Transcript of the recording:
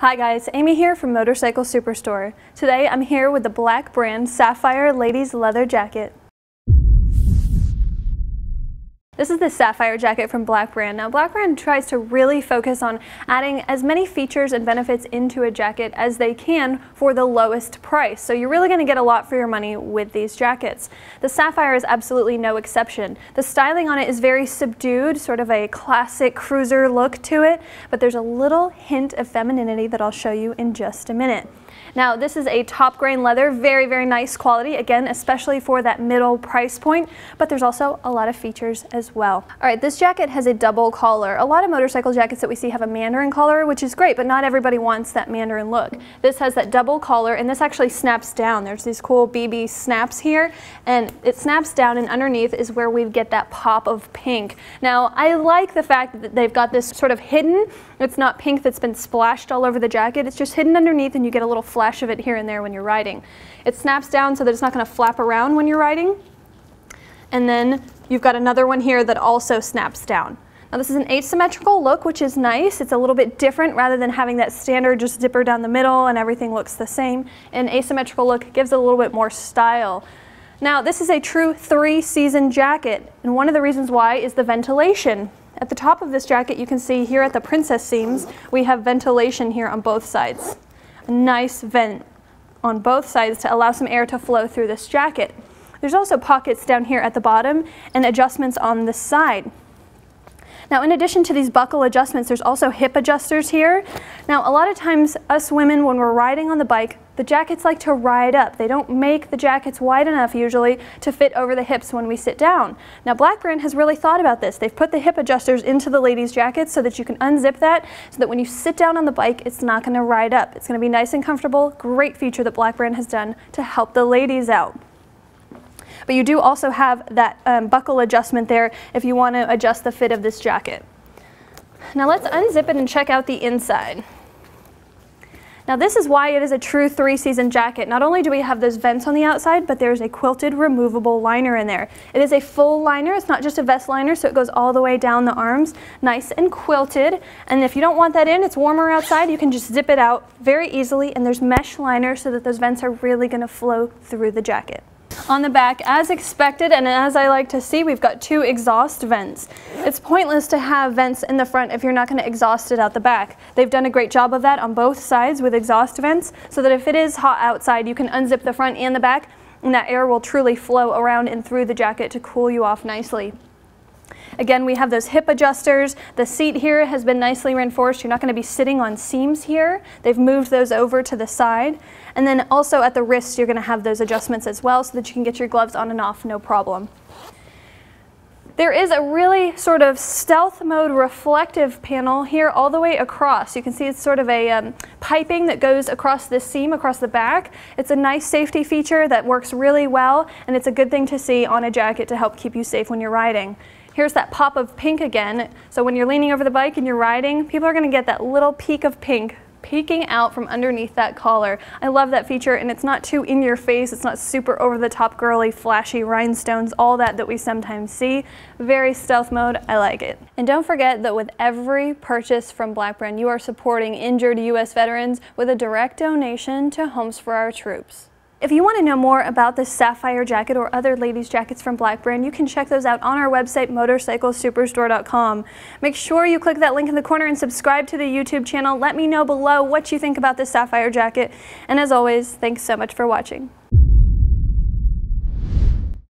Hi guys, Aimee here from Motorcycle Superstore. Today I'm here with the Black Brand Sapphire Ladies Leather Jacket. This is the Sapphire jacket from Black Brand. Now Black Brand tries to really focus on adding as many features and benefits into a jacket as they can for the lowest price. So you're really going to get a lot for your money with these jackets. The Sapphire is absolutely no exception. The styling on it is very subdued, sort of a classic cruiser look to it, but there's a little hint of femininity that I'll show you in just a minute. Now this is a top grain leather, very, very nice quality, again, especially for that middle price point, but there's also a lot of features as well. All right, this jacket has a double collar. A lot of motorcycle jackets that we see have a mandarin collar, which is great, but not everybody wants that mandarin look. This has that double collar, and this actually snaps down. There's these cool BB snaps here, and it snaps down, and underneath is where we get that pop of pink. Now, I like the fact that they've got this sort of hidden. It's not pink that's been splashed all over the jacket. It's just hidden underneath, and you get a little flash of it here and there when you're riding. It snaps down so that it's not going to flap around when you're riding. And then you've got another one here that also snaps down. Now this is an asymmetrical look, which is nice. It's a little bit different rather than having that standard just zipper down the middle and everything looks the same. An asymmetrical look gives it a little bit more style. Now this is a true three season jacket and one of the reasons why is the ventilation. At the top of this jacket you can see here at the princess seams we have ventilation here on both sides a nice vent on both sides to allow some air to flow through this jacket. There's also pockets down here at the bottom and adjustments on the side. Now in addition to these buckle adjustments, there's also hip adjusters here. Now a lot of times us women when we're riding on the bike, the jackets like to ride up. They don't make the jackets wide enough usually to fit over the hips when we sit down. Now Black Brand has really thought about this. They've put the hip adjusters into the ladies' jackets so that you can unzip that so that when you sit down on the bike, it's not going to ride up. It's going to be nice and comfortable. Great feature that Black Brand has done to help the ladies out. But you do also have that um, buckle adjustment there if you want to adjust the fit of this jacket. Now let's unzip it and check out the inside. Now this is why it is a true three-season jacket. Not only do we have those vents on the outside, but there's a quilted removable liner in there. It is a full liner, it's not just a vest liner, so it goes all the way down the arms, nice and quilted. And if you don't want that in, it's warmer outside, you can just zip it out very easily, and there's mesh liner so that those vents are really gonna flow through the jacket. On the back, as expected and as I like to see, we've got two exhaust vents. It's pointless to have vents in the front if you're not going to exhaust it out the back. They've done a great job of that on both sides with exhaust vents so that if it is hot outside, you can unzip the front and the back and that air will truly flow around and through the jacket to cool you off nicely. Again, we have those hip adjusters. The seat here has been nicely reinforced. You're not going to be sitting on seams here. They've moved those over to the side. And then also at the wrists, you're going to have those adjustments as well so that you can get your gloves on and off no problem. There is a really sort of stealth mode reflective panel here all the way across. You can see it's sort of a um, piping that goes across this seam across the back. It's a nice safety feature that works really well and it's a good thing to see on a jacket to help keep you safe when you're riding. Here's that pop of pink again. So when you're leaning over the bike and you're riding, people are gonna get that little peek of pink peeking out from underneath that collar. I love that feature and it's not too in your face, it's not super over the top girly, flashy rhinestones, all that that we sometimes see. Very stealth mode, I like it. And don't forget that with every purchase from Black you are supporting injured U.S. veterans with a direct donation to Homes for Our Troops. If you want to know more about this Sapphire jacket or other ladies jackets from Black Brand, you can check those out on our website, motorcyclesuperstore.com. Make sure you click that link in the corner and subscribe to the YouTube channel. Let me know below what you think about this Sapphire jacket. And as always, thanks so much for watching.